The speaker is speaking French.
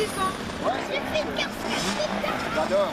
glissant. Ouais. J'ai fait une carte. J'adore.